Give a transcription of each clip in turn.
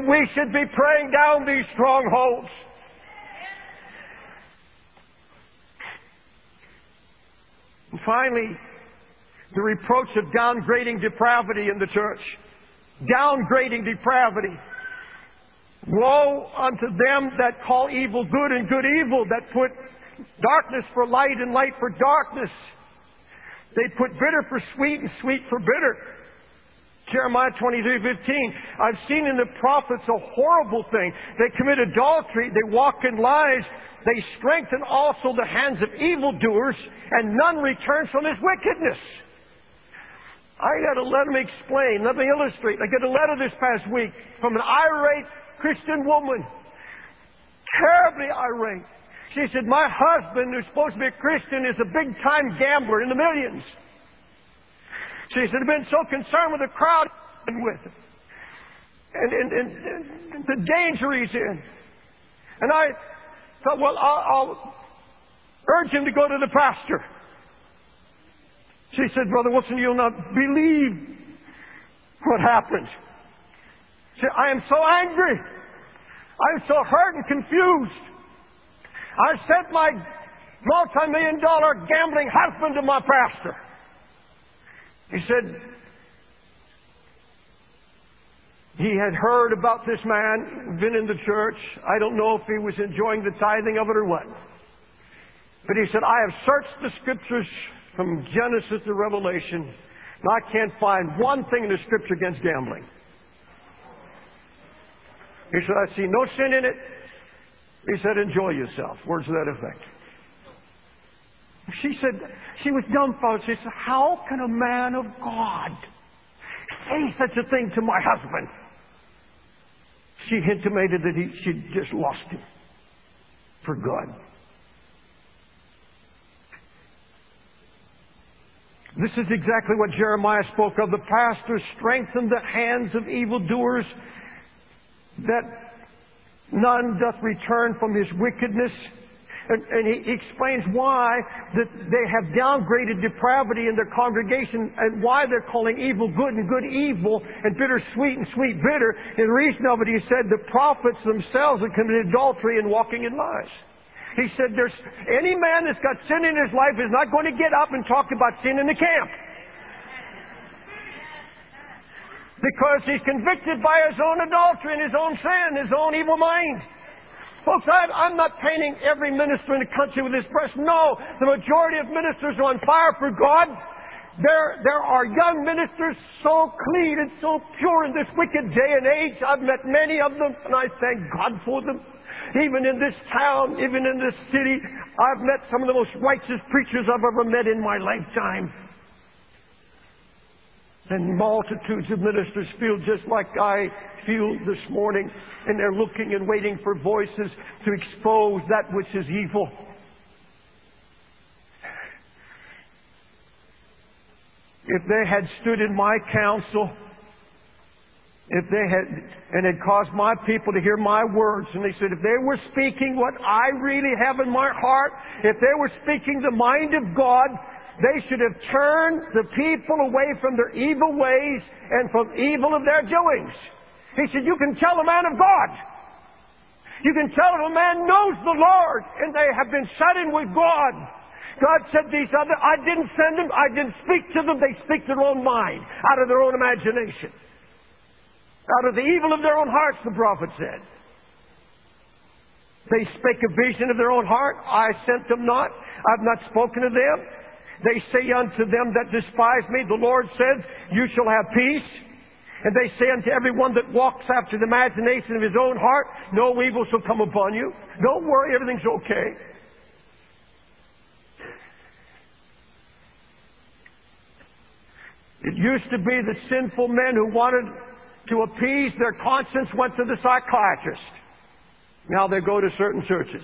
And we should be praying down these strongholds. And finally, the reproach of downgrading depravity in the church. Downgrading depravity. Woe unto them that call evil good and good evil, that put darkness for light and light for darkness. They put bitter for sweet and sweet for bitter. Jeremiah 23, 15. I've seen in the prophets a horrible thing. They commit adultery, they walk in lies, they strengthen also the hands of evildoers, and none returns from his wickedness. I got to let him explain, let me illustrate. I got a letter this past week from an irate Christian woman, terribly irate. She said, My husband, who's supposed to be a Christian, is a big time gambler in the millions. She said, I've been so concerned with the crowd with and, and, and, and the danger he's in. And I thought, well, I'll, I'll urge him to go to the pastor. She said, Brother Wilkerson, you'll not believe what happened. She said, I am so angry. I'm so hurt and confused. I sent my multi-million dollar gambling husband to my pastor. He said, he had heard about this man, been in the church. I don't know if he was enjoying the tithing of it or what. But he said, I have searched the scriptures from Genesis to Revelation, and I can't find one thing in the scripture against gambling. He said, I see no sin in it. He said, enjoy yourself. Words to that effect. She said, she was dumbfounded. She said, how can a man of God say such a thing to my husband? She intimated that he, she'd just lost him for good. This is exactly what Jeremiah spoke of. The pastor strengthened the hands of evildoers that none doth return from his wickedness. And, and, he explains why that they have downgraded depravity in their congregation and why they're calling evil good and good evil and bitter sweet and sweet bitter. And the reason of it, he said, the prophets themselves have committed adultery and walking in lies. He said, there's any man that's got sin in his life is not going to get up and talk about sin in the camp. because he's convicted by his own adultery and his own sin, his own evil mind. Folks, I, am not painting every minister in the country with this brush. No, the majority of ministers are on fire for God. There, there are young ministers so clean and so pure in this wicked day and age. I've met many of them, and I thank God for them. Even in this town, even in this city, I've met some of the most righteous preachers I've ever met in my lifetime. And multitudes of ministers feel just like I feel this morning, and they're looking and waiting for voices to expose that which is evil. If they had stood in my counsel, if they had, and had caused my people to hear my words, and they said, if they were speaking what I really have in my heart, if they were speaking the mind of God, they should have turned the people away from their evil ways and from evil of their doings. He said, You can tell a man of God. You can tell if a man knows the Lord and they have been shut in with God. God said these other, I didn't send them, I didn't speak to them, they speak their own mind, out of their own imagination. Out of the evil of their own hearts, the prophet said. They spake a vision of their own heart. I sent them not. I've not spoken to them. They say unto them that despise me, the Lord says, You shall have peace. And they say unto everyone that walks after the imagination of his own heart, No evil shall come upon you. Don't worry, everything's okay. It used to be the sinful men who wanted to appease their conscience went to the psychiatrist. Now they go to certain churches.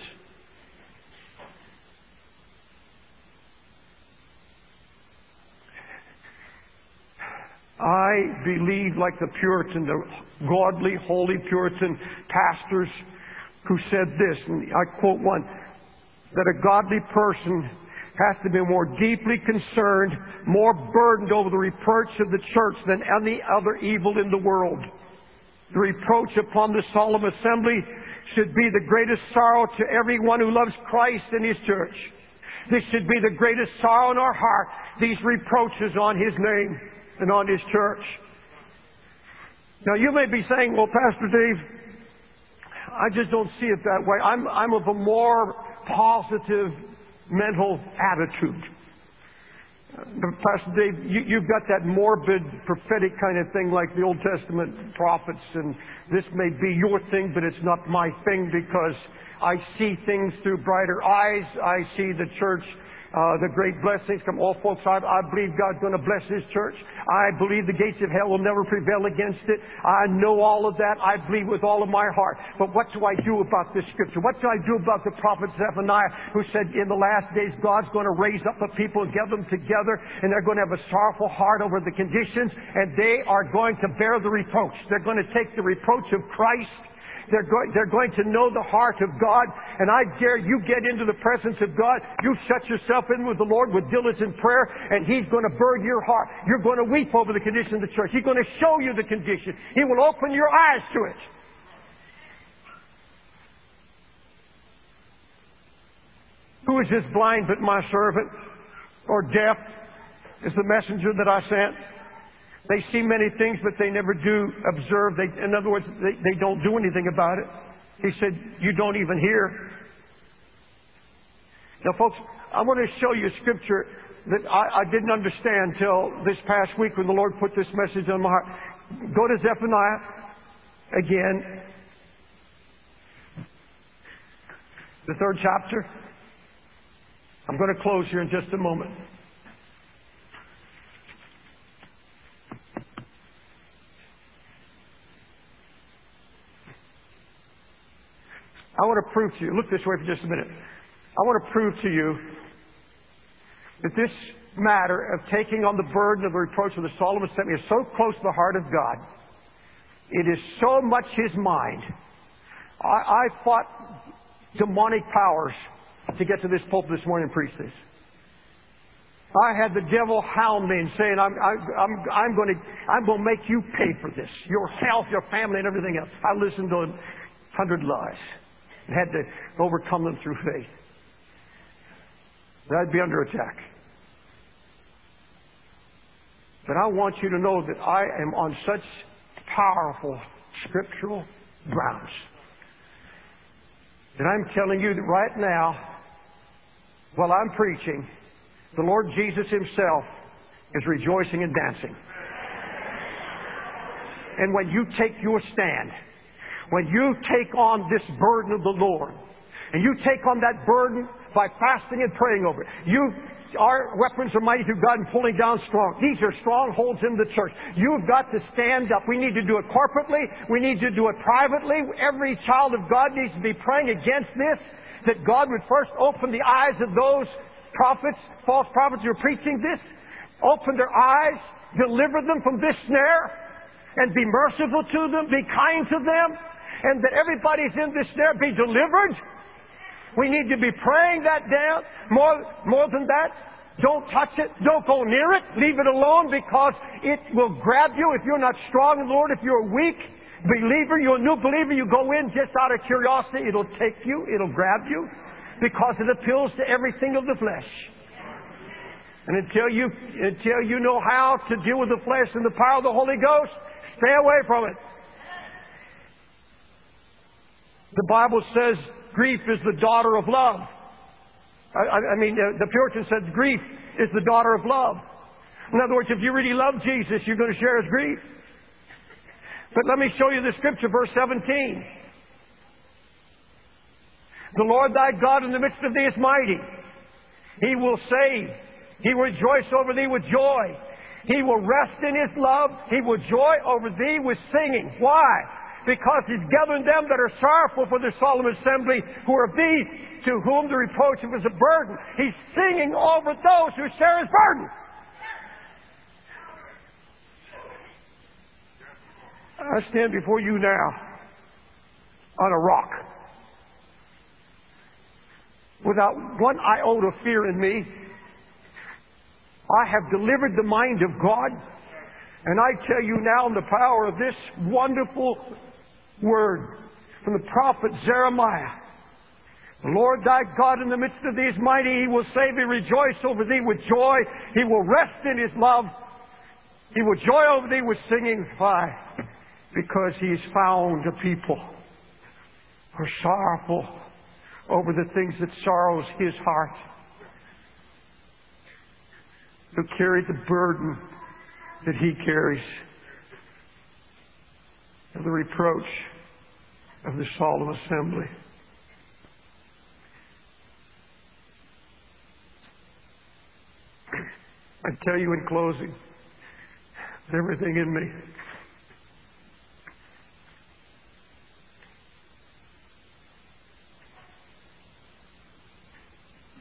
I believe, like the Puritan, the godly, holy Puritan pastors who said this, and I quote one, that a godly person has to be more deeply concerned, more burdened over the reproach of the church than any other evil in the world. The reproach upon the solemn assembly should be the greatest sorrow to everyone who loves Christ and His church. This should be the greatest sorrow in our heart, these reproaches on His name and on His church. Now you may be saying, well, Pastor Dave, I just don't see it that way. I'm, I'm of a more positive mental attitude. Pastor Dave, you, you've got that morbid, prophetic kind of thing like the Old Testament prophets, and this may be your thing, but it's not my thing because I see things through brighter eyes. I see the church uh, the great blessings come. All folks, I, I believe God's going to bless His church. I believe the gates of hell will never prevail against it. I know all of that. I believe with all of my heart. But what do I do about this scripture? What do I do about the prophet Zephaniah who said in the last days God's going to raise up a people and gather them together and they're going to have a sorrowful heart over the conditions and they are going to bear the reproach. They're going to take the reproach of Christ they're going, they're going to know the heart of God. And I dare you get into the presence of God. You shut yourself in with the Lord with diligent prayer, and He's going to burn your heart. You're going to weep over the condition of the church. He's going to show you the condition. He will open your eyes to it. Who is this blind but my servant? Or deaf is the messenger that I sent? They see many things, but they never do observe. They, in other words, they, they don't do anything about it. He said, You don't even hear. Now, folks, I want to show you a scripture that I, I didn't understand until this past week when the Lord put this message on my heart. Go to Zephaniah again, the third chapter. I'm going to close here in just a moment. I want to prove to you, look this way for just a minute. I want to prove to you that this matter of taking on the burden of the reproach of the solemn assembly is so close to the heart of God. It is so much His mind. I, I fought demonic powers to get to this pulpit this morning and preach this. I had the devil hound me and saying, I'm, I, I'm, I'm going to, I'm going to make you pay for this. Your health, your family, and everything else. I listened to a hundred lies and had to overcome them through faith. That I'd be under attack. But I want you to know that I am on such powerful scriptural grounds that I'm telling you that right now, while I'm preaching, the Lord Jesus Himself is rejoicing and dancing. And when you take your stand, when you take on this burden of the Lord, and you take on that burden by fasting and praying over it, you our weapons are mighty through God and pulling down strong. These are strongholds in the church. You've got to stand up. We need to do it corporately. We need to do it privately. Every child of God needs to be praying against this, that God would first open the eyes of those prophets, false prophets who are preaching this, open their eyes, deliver them from this snare, and be merciful to them, be kind to them, and that everybody's in this snare be delivered. We need to be praying that down. More, more than that, don't touch it. Don't go near it. Leave it alone because it will grab you if you're not strong in the Lord. If you're weak believer, you're a new believer, you go in just out of curiosity. It'll take you. It'll grab you because it appeals to everything of the flesh. And until you, until you know how to deal with the flesh and the power of the Holy Ghost, stay away from it. The Bible says grief is the daughter of love. I, I mean, the Puritan said grief is the daughter of love. In other words, if you really love Jesus, you're going to share his grief. But let me show you the scripture, verse 17. The Lord thy God in the midst of thee is mighty. He will save. He will rejoice over thee with joy. He will rest in his love. He will joy over thee with singing. Why? Because he's gathering them that are sorrowful for the solemn assembly, who are these to whom the reproach was a burden. He's singing over those who share his burden. I stand before you now on a rock without one iota of fear in me. I have delivered the mind of God And I tell you now in the power of this wonderful word from the prophet Jeremiah. The Lord thy God in the midst of these mighty. He will save thee, rejoice over thee with joy. He will rest in his love. He will joy over thee with singing. Why? Because he has found a people who are sorrowful over the things that sorrows his heart. Who carry the burden that he carries of the reproach of the solemn assembly. I tell you in closing, everything in me.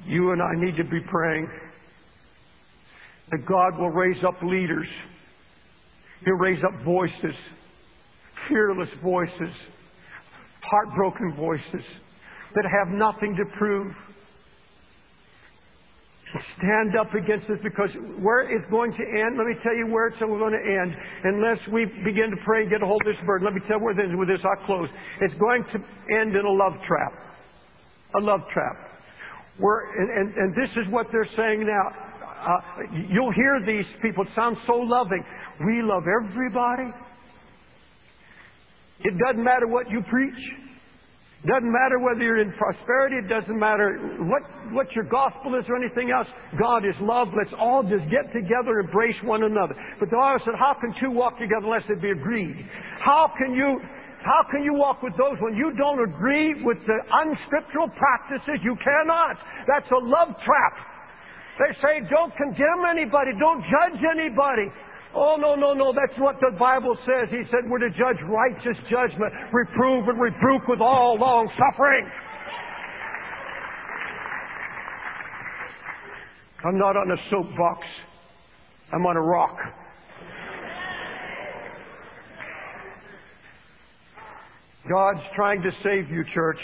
You and I need to be praying that God will raise up leaders. He'll raise up voices, fearless voices, heartbroken voices that have nothing to prove stand up against this because where it's going to end, let me tell you where it's going to end unless we begin to pray and get a hold of this burden. Let me tell you where it ends with this. I'll close. It's going to end in a love trap. A love trap. And, and, and this is what they're saying now. Uh, you'll hear these people. It sounds so loving. We love everybody. It doesn't matter what you preach. It Doesn't matter whether you're in prosperity. It doesn't matter what, what your gospel is or anything else. God is love. Let's all just get together, and embrace one another. But the Bible said, how can two walk together unless they be agreed? How can you, how can you walk with those when you don't agree with the unscriptural practices? You cannot. That's a love trap. They say, don't condemn anybody. Don't judge anybody. Oh, no, no, no. That's what the Bible says. He said we're to judge righteous judgment, reprove and rebuke with all long suffering. I'm not on a soapbox. I'm on a rock. God's trying to save you, church.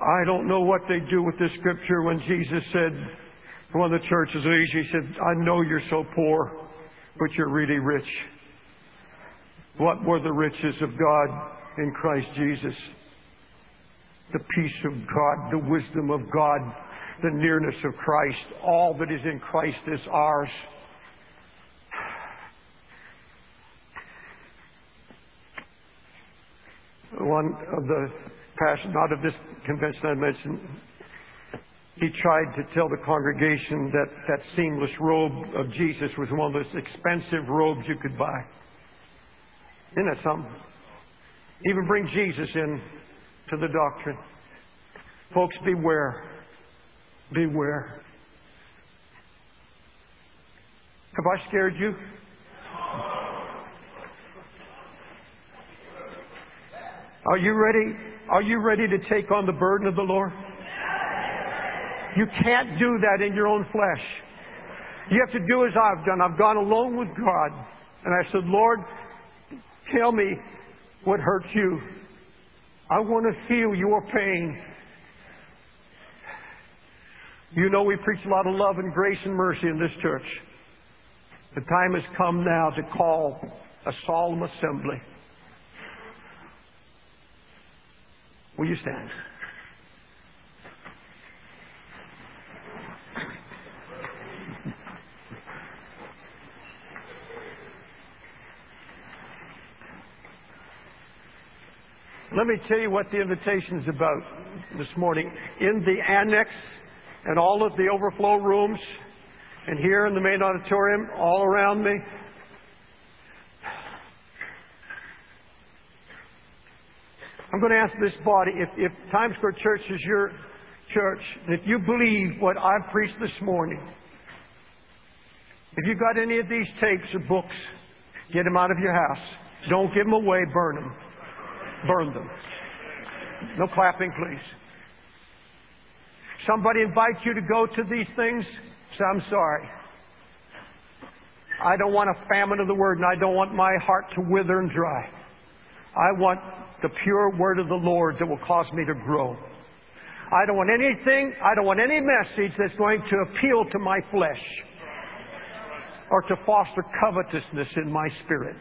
I don't know what they do with this scripture when Jesus said, one of the churches of Asia, he said, I know you're so poor, but you're really rich. What were the riches of God in Christ Jesus? The peace of God, the wisdom of God, the nearness of Christ. All that is in Christ is ours. One of the past, not of this convention I mentioned, he tried to tell the congregation that that seamless robe of Jesus was one of the most expensive robes you could buy. Isn't that something? Even bring Jesus in to the doctrine. Folks, beware. Beware. Have I scared you? Are you ready? Are you ready to take on the burden of the Lord? You can't do that in your own flesh. You have to do as I've done. I've gone alone with God. And I said, Lord, tell me what hurts you. I want to feel your pain. You know we preach a lot of love and grace and mercy in this church. The time has come now to call a solemn assembly. Will you stand? Let me tell you what the invitation is about this morning. In the annex and all of the overflow rooms, and here in the main auditorium, all around me, I'm going to ask this body if, if Times Square Church is your church, and if you believe what I've preached this morning, if you've got any of these tapes or books, get them out of your house. Don't give them away, burn them burn them. No clapping, please. Somebody invites you to go to these things, say, I'm sorry. I don't want a famine of the word, and I don't want my heart to wither and dry. I want the pure word of the Lord that will cause me to grow. I don't want anything, I don't want any message that's going to appeal to my flesh. or to foster covetousness in my spirit.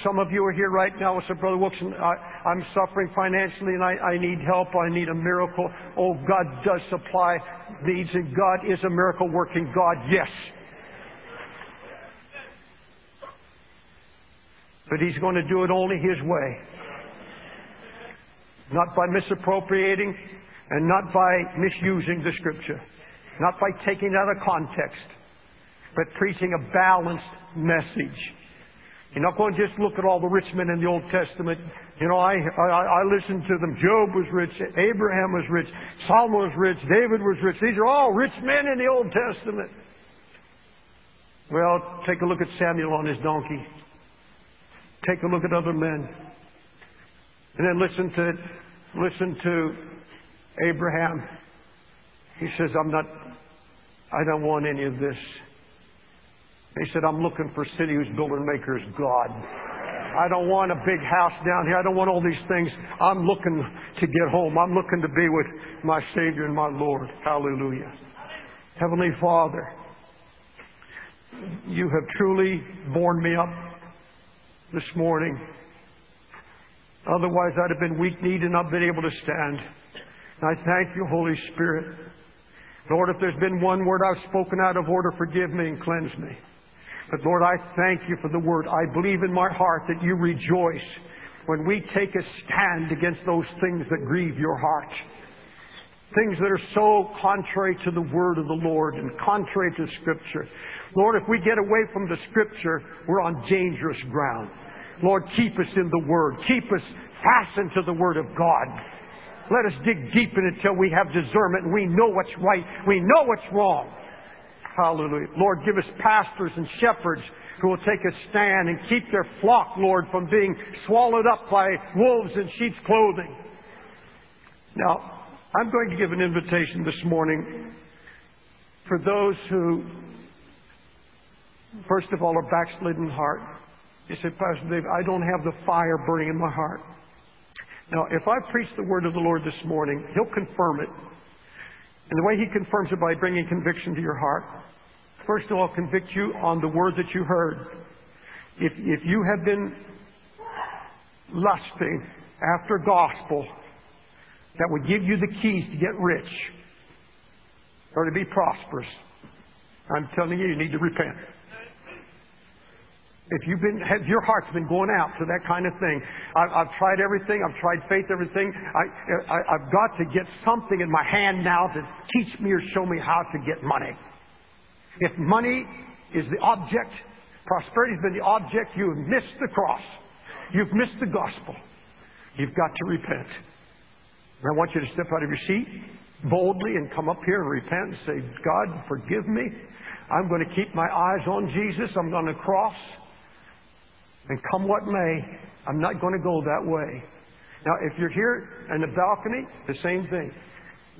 Some of you are here right now and say, Brother Wilkerson, I, am suffering financially and I, I need help. I need a miracle. Oh, God does supply needs and God is a miracle working God. Yes. But He's going to do it only His way. Not by misappropriating and not by misusing the Scripture. Not by taking out of context. But preaching a balanced message you're not going to just look at all the rich men in the Old Testament. You know, I, I, I listened to them. Job was rich. Abraham was rich. Solomon was rich. David was rich. These are all rich men in the Old Testament. Well, take a look at Samuel on his donkey. Take a look at other men. And then listen to, listen to Abraham. He says, I'm not, I don't want any of this. He said, I'm looking for a city whose builder and maker is God. I don't want a big house down here. I don't want all these things. I'm looking to get home. I'm looking to be with my Savior and my Lord. Hallelujah. Heavenly Father, you have truly borne me up this morning. Otherwise, I'd have been weak kneed and not been able to stand. And I thank you, Holy Spirit. Lord, if there's been one word I've spoken out of order, forgive me and cleanse me. But Lord, I thank you for the word. I believe in my heart that you rejoice when we take a stand against those things that grieve your heart. Things that are so contrary to the word of the Lord and contrary to Scripture. Lord, if we get away from the Scripture, we're on dangerous ground. Lord, keep us in the Word. Keep us fastened to the Word of God. Let us dig deep in it until we have discernment and we know what's right. We know what's wrong. Hallelujah. Lord, give us pastors and shepherds who will take a stand and keep their flock, Lord, from being swallowed up by wolves in sheep's clothing. Now, I'm going to give an invitation this morning for those who, first of all, are backslidden in heart. You say, Pastor Dave, I don't have the fire burning in my heart. Now, if I preach the word of the Lord this morning, He'll confirm it. And the way he confirms it by bringing conviction to your heart, first of all, convict you on the word that you heard. If, if you have been lusting after gospel that would give you the keys to get rich or to be prosperous, I'm telling you, you need to repent. If you've been, have, your heart's been going out to that kind of thing. I, have tried everything. I've tried faith, everything. I, I, I've got to get something in my hand now to teach me or show me how to get money. If money is the object, prosperity has been the object, you have missed the cross. You've missed the gospel. You've got to repent. And I want you to step out of your seat boldly and come up here and repent and say, God, forgive me. I'm going to keep my eyes on Jesus. I'm going to cross. And come what may, I'm not going to go that way. Now, if you're here in the balcony, the same thing.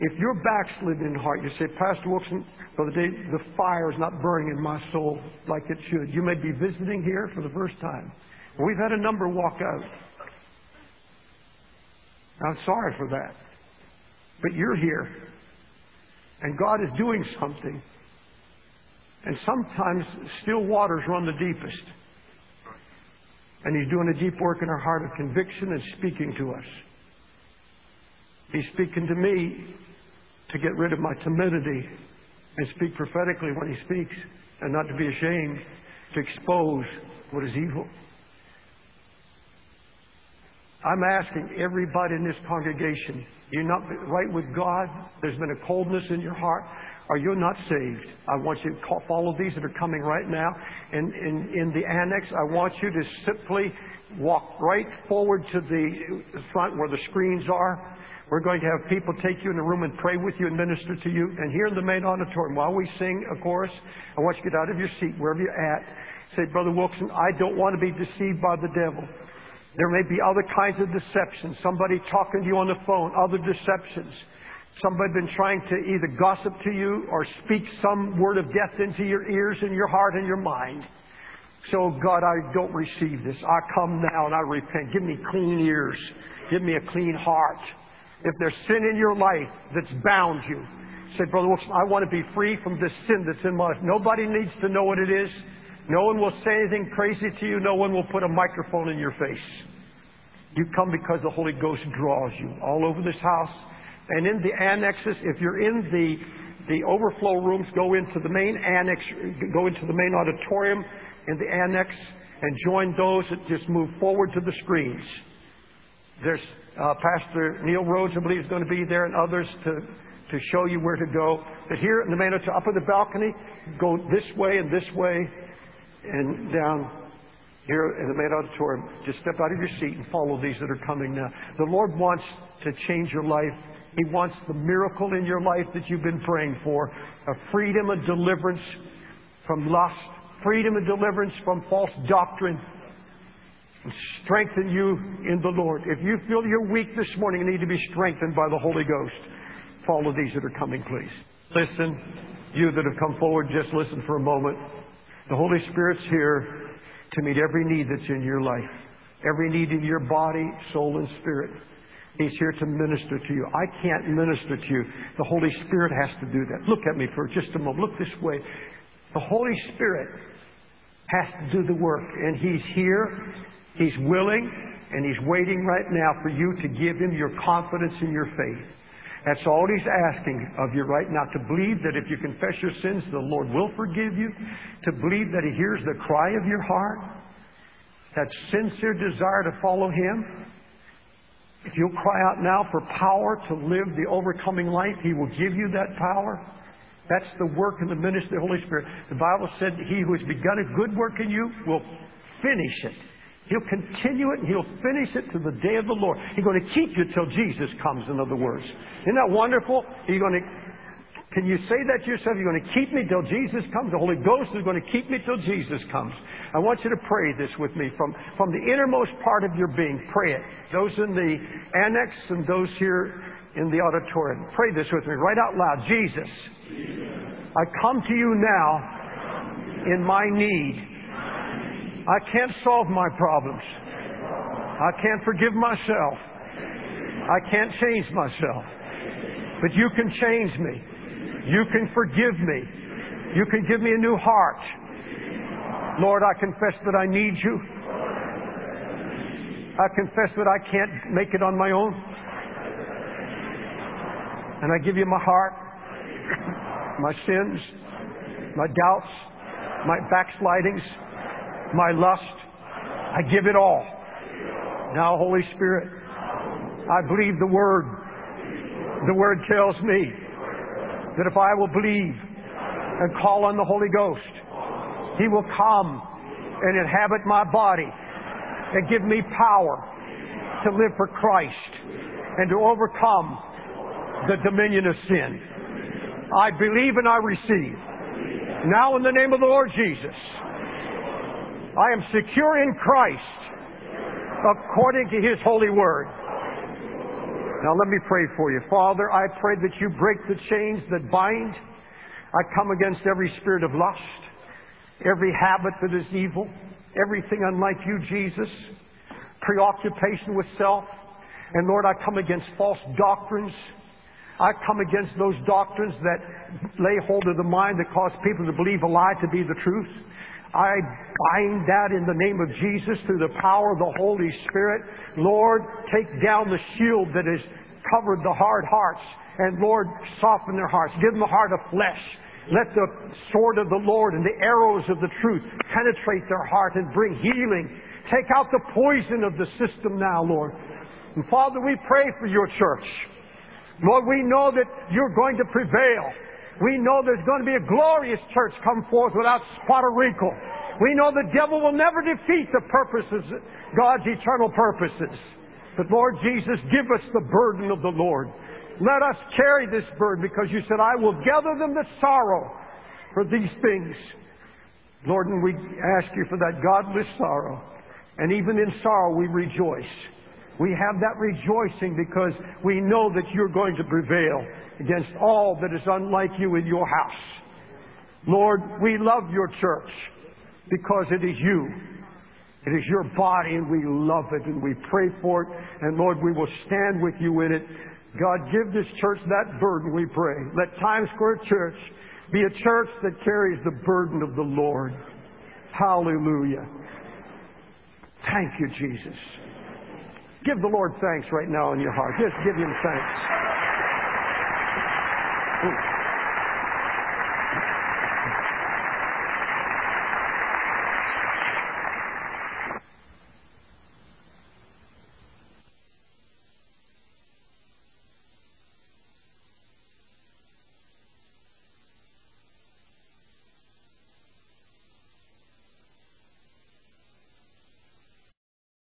If you're backslidden in heart, you say, Pastor Wilkerson, the fire is not burning in my soul like it should. You may be visiting here for the first time. We've had a number walk out. I'm sorry for that. But you're here. And God is doing something. And sometimes still waters run the deepest. And He's doing a deep work in our heart of conviction and speaking to us. He's speaking to me to get rid of my timidity and speak prophetically when He speaks and not to be ashamed to expose what is evil. I'm asking everybody in this congregation, you're not right with God? There's been a coldness in your heart. Are you not saved? I want you to call, follow these that are coming right now. In, in, in the annex, I want you to simply walk right forward to the front where the screens are. We're going to have people take you in the room and pray with you and minister to you. And here in the main auditorium, while we sing a chorus, I want you to get out of your seat, wherever you're at. Say, Brother Wilkerson, I don't want to be deceived by the devil. There may be other kinds of deceptions. Somebody talking to you on the phone, other deceptions. Somebody been trying to either gossip to you or speak some word of death into your ears and your heart and your mind. So, God, I don't receive this. I come now and I repent. Give me clean ears. Give me a clean heart. If there's sin in your life that's bound you, say, Brother Wilkerson, I want to be free from this sin that's in my life. Nobody needs to know what it is. No one will say anything crazy to you. No one will put a microphone in your face. You come because the Holy Ghost draws you all over this house. And in the annexes, if you're in the, the overflow rooms, go into the main annex, go into the main auditorium in the annex and join those that just move forward to the screens. There's uh, Pastor Neil Rhodes, I believe, is going to be there, and others to, to show you where to go. But here in the main auditorium, up in the balcony, go this way and this way, and down here in the main auditorium. Just step out of your seat and follow these that are coming now. The Lord wants to change your life. He wants the miracle in your life that you've been praying for, a freedom and deliverance from lust, freedom and deliverance from false doctrine, and strengthen you in the Lord. If you feel you're weak this morning and need to be strengthened by the Holy Ghost, follow these that are coming, please. Listen, you that have come forward, just listen for a moment. The Holy Spirit's here to meet every need that's in your life, every need in your body, soul, and spirit. He's here to minister to you. I can't minister to you. The Holy Spirit has to do that. Look at me for just a moment. Look this way. The Holy Spirit has to do the work, and He's here. He's willing, and He's waiting right now for you to give Him your confidence in your faith. That's all He's asking of you right now to believe that if you confess your sins, the Lord will forgive you, to believe that He hears the cry of your heart, that sincere desire to follow Him. If you'll cry out now for power to live the overcoming life, He will give you that power. That's the work and the ministry of the Holy Spirit. The Bible said, He who has begun a good work in you will finish it. He'll continue it and he'll finish it to the day of the Lord. He's going to keep you till Jesus comes, in other words. Isn't that wonderful? He's going to, can you say that to yourself? You're going to keep me till Jesus comes. The Holy Ghost is going to keep me till Jesus comes. I want you to pray this with me from, from the innermost part of your being. Pray it. Those in the annex and those here in the auditorium. Pray this with me right out loud. Jesus, I come to you now in my need. I can't solve my problems. I can't forgive myself. I can't change myself. But you can change me. You can forgive me. You can give me a new heart. Lord, I confess that I need you. I confess that I can't make it on my own. And I give you my heart, my sins, my doubts, my backslidings my lust. I give it all. Now, Holy Spirit, I believe the Word. The Word tells me that if I will believe and call on the Holy Ghost, He will come and inhabit my body and give me power to live for Christ and to overcome the dominion of sin. I believe and I receive. Now, in the name of the Lord Jesus, I am secure in Christ according to His holy word. Now let me pray for you. Father, I pray that you break the chains that bind. I come against every spirit of lust, every habit that is evil, everything unlike you, Jesus, preoccupation with self. And Lord, I come against false doctrines. I come against those doctrines that lay hold of the mind that cause people to believe a lie to be the truth. I bind that in the name of Jesus through the power of the Holy Spirit. Lord, take down the shield that has covered the hard hearts. And Lord, soften their hearts. Give them a heart of flesh. Let the sword of the Lord and the arrows of the truth penetrate their heart and bring healing. Take out the poison of the system now, Lord. And Father, we pray for your church. Lord, we know that you're going to prevail. We know there's going to be a glorious church come forth without spot or wrinkle. We know the devil will never defeat the purposes, of God's eternal purposes. But Lord Jesus, give us the burden of the Lord. Let us carry this burden because you said, I will gather them to sorrow for these things. Lord, and we ask you for that godless sorrow. And even in sorrow, we rejoice. We have that rejoicing because we know that you're going to prevail against all that is unlike you in your house. Lord, we love your church because it is you. It is your body and we love it and we pray for it. And Lord, we will stand with you in it God, give this church that burden, we pray. Let Times Square Church be a church that carries the burden of the Lord. Hallelujah. Thank you, Jesus. Give the Lord thanks right now in your heart. Just give him thanks.